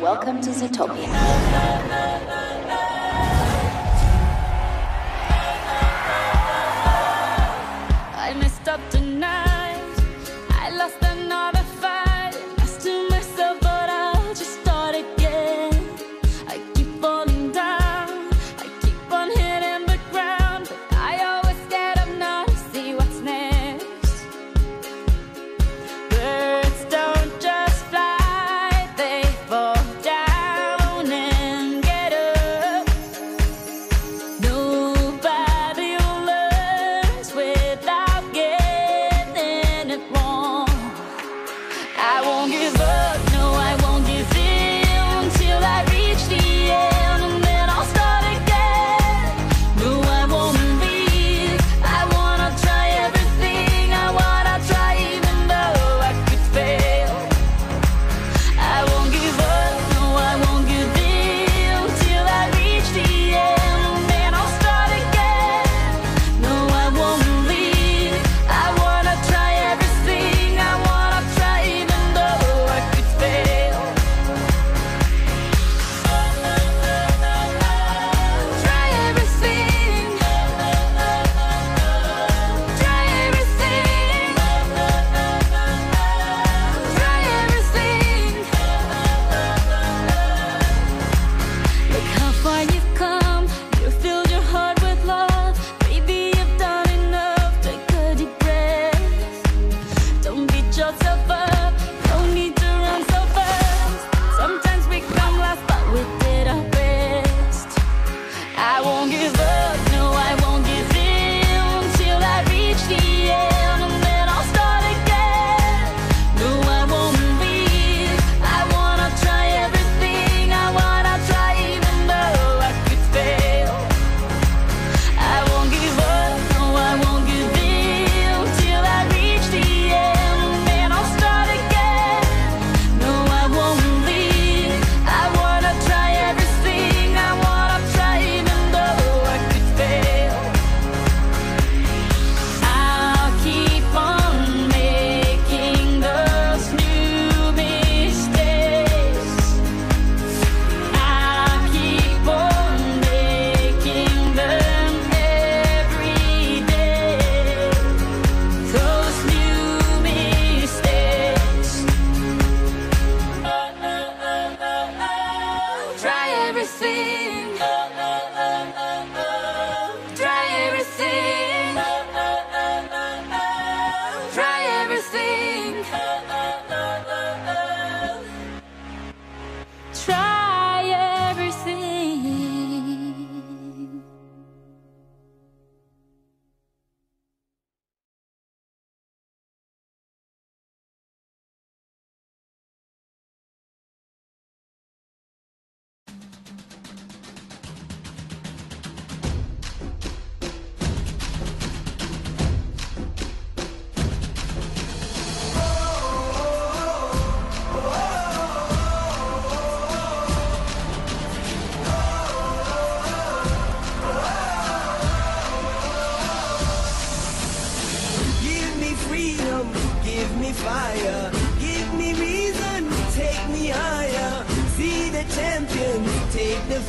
Welcome to Zootopia. I won't give up.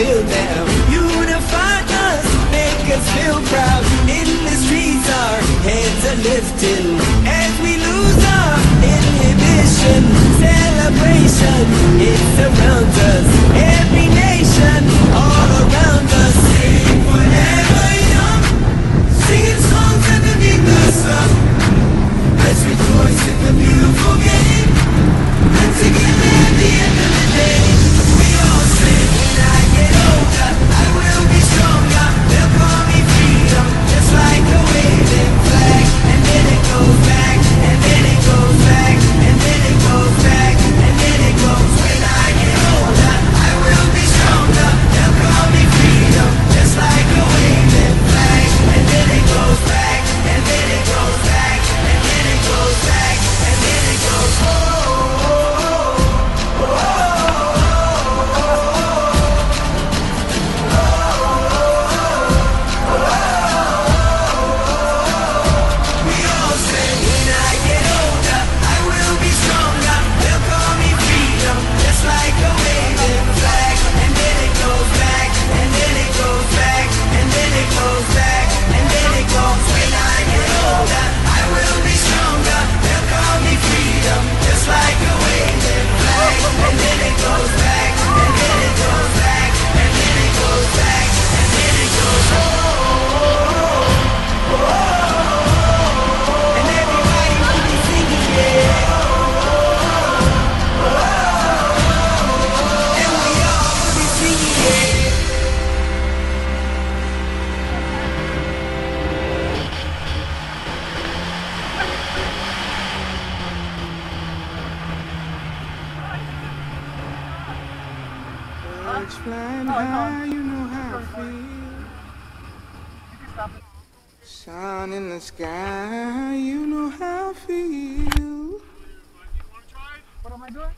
feel now. Unify us, make us feel proud. In the streets, our heads are lifting as we lose our inhibition. Celebration, it surrounds us. Sun in the sky, you know how I feel.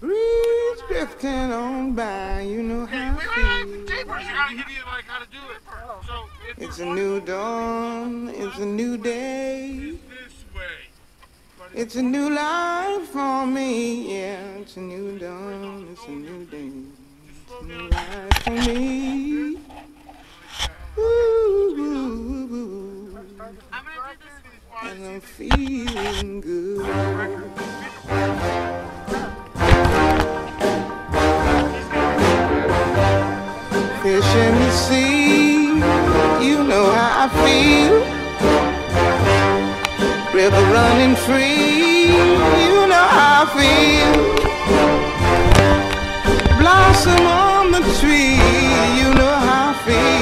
Breeze drifting on by, you know how I feel. Jeepers, you gotta give you like how to do it. So it's It's a new dawn, it's a new day. It's a new life for me, yeah. It's a new dawn, it's a new day. It's a new life for me. Ooh, ooh, ooh. And I'm feeling good. Fish in the sea, you know how I feel river running free. You know how I feel. Blossom on the tree. You know how I feel.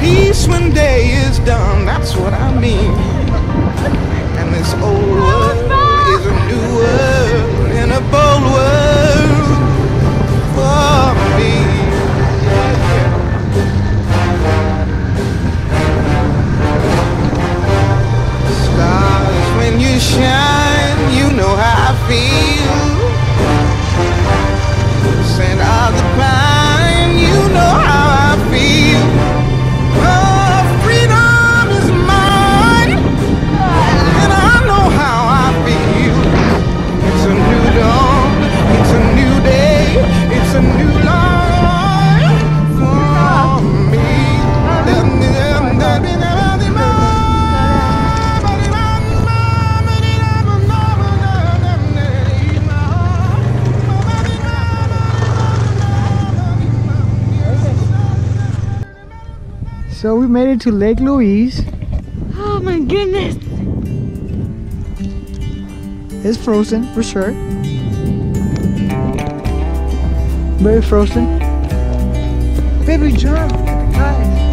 Peace when day is done, that's what I mean. And this old world is a new world and a bold world So we made it to Lake Louise. Oh my goodness. It's frozen for sure. Very frozen. Baby jump. Hi.